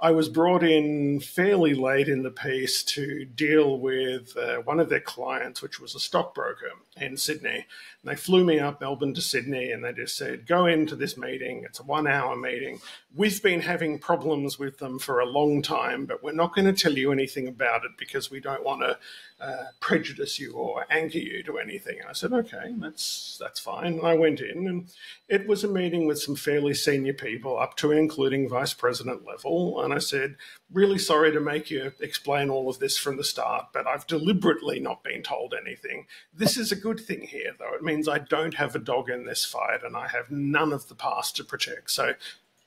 I was brought in fairly late in the piece to deal with uh, one of their clients, which was a stockbroker in Sydney. And they flew me up Melbourne to Sydney and they just said, go into this meeting. It's a one hour meeting. We've been having problems with them for a long time, but we're not going to tell you anything about it because we don't want to uh, prejudice you or anchor you to anything. And I said, okay, that's that's fine. And I went in, and it was a meeting with some fairly senior people, up to and including vice president level. And I said, really sorry to make you explain all of this from the start, but I've deliberately not been told anything. This is a good thing here, though. It means I don't have a dog in this fight, and I have none of the past to protect. So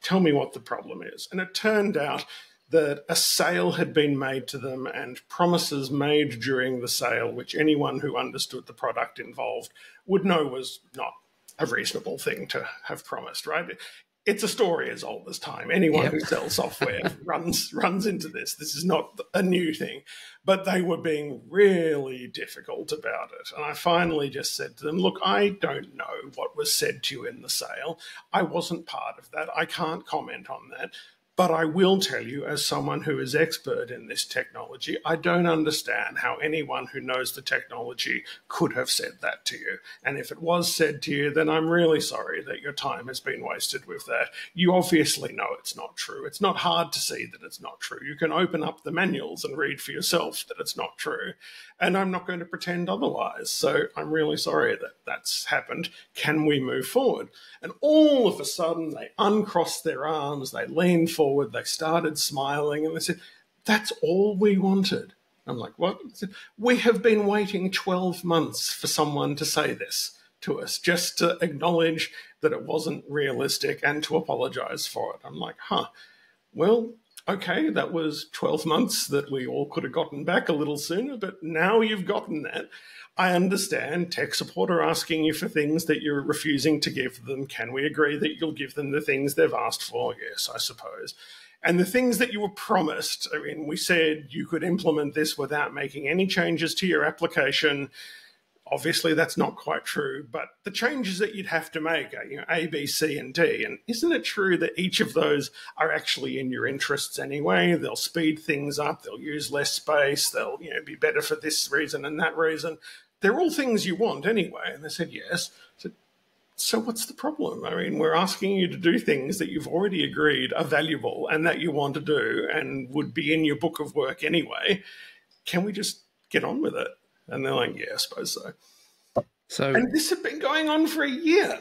tell me what the problem is. And it turned out that a sale had been made to them and promises made during the sale, which anyone who understood the product involved would know was not a reasonable thing to have promised, right? It's a story as old as time. Anyone yep. who sells software runs runs into this. This is not a new thing, but they were being really difficult about it. And I finally just said to them, "Look, I don't know what was said to you in the sale. I wasn't part of that. I can't comment on that. But I will tell you, as someone who is expert in this technology, I don't understand how anyone who knows the technology could have said that to you. And if it was said to you, then I'm really sorry that your time has been wasted with that. You obviously know it's not true. It's not hard to see that it's not true. You can open up the manuals and read for yourself that it's not true. And I'm not going to pretend otherwise. So I'm really sorry that that's happened. Can we move forward? And all of a sudden, they uncrossed their arms, they leaned forward forward. They started smiling and they said, That's all we wanted. I'm like, What? Said, we have been waiting 12 months for someone to say this to us, just to acknowledge that it wasn't realistic and to apologize for it. I'm like, Huh, well, okay, that was 12 months that we all could have gotten back a little sooner, but now you've gotten that. I understand tech support are asking you for things that you're refusing to give them. Can we agree that you'll give them the things they've asked for? Yes, I suppose. And the things that you were promised, I mean, we said you could implement this without making any changes to your application. Obviously, that's not quite true, but the changes that you'd have to make are, you know, A, B, C, and D. And isn't it true that each of those are actually in your interests anyway? They'll speed things up, they'll use less space, they'll, you know, be better for this reason and that reason. They're all things you want anyway. And they said, yes. Said, so what's the problem? I mean, we're asking you to do things that you've already agreed are valuable and that you want to do and would be in your book of work anyway. Can we just get on with it? And they're like, yeah, I suppose so. So, and this had been going on for a year.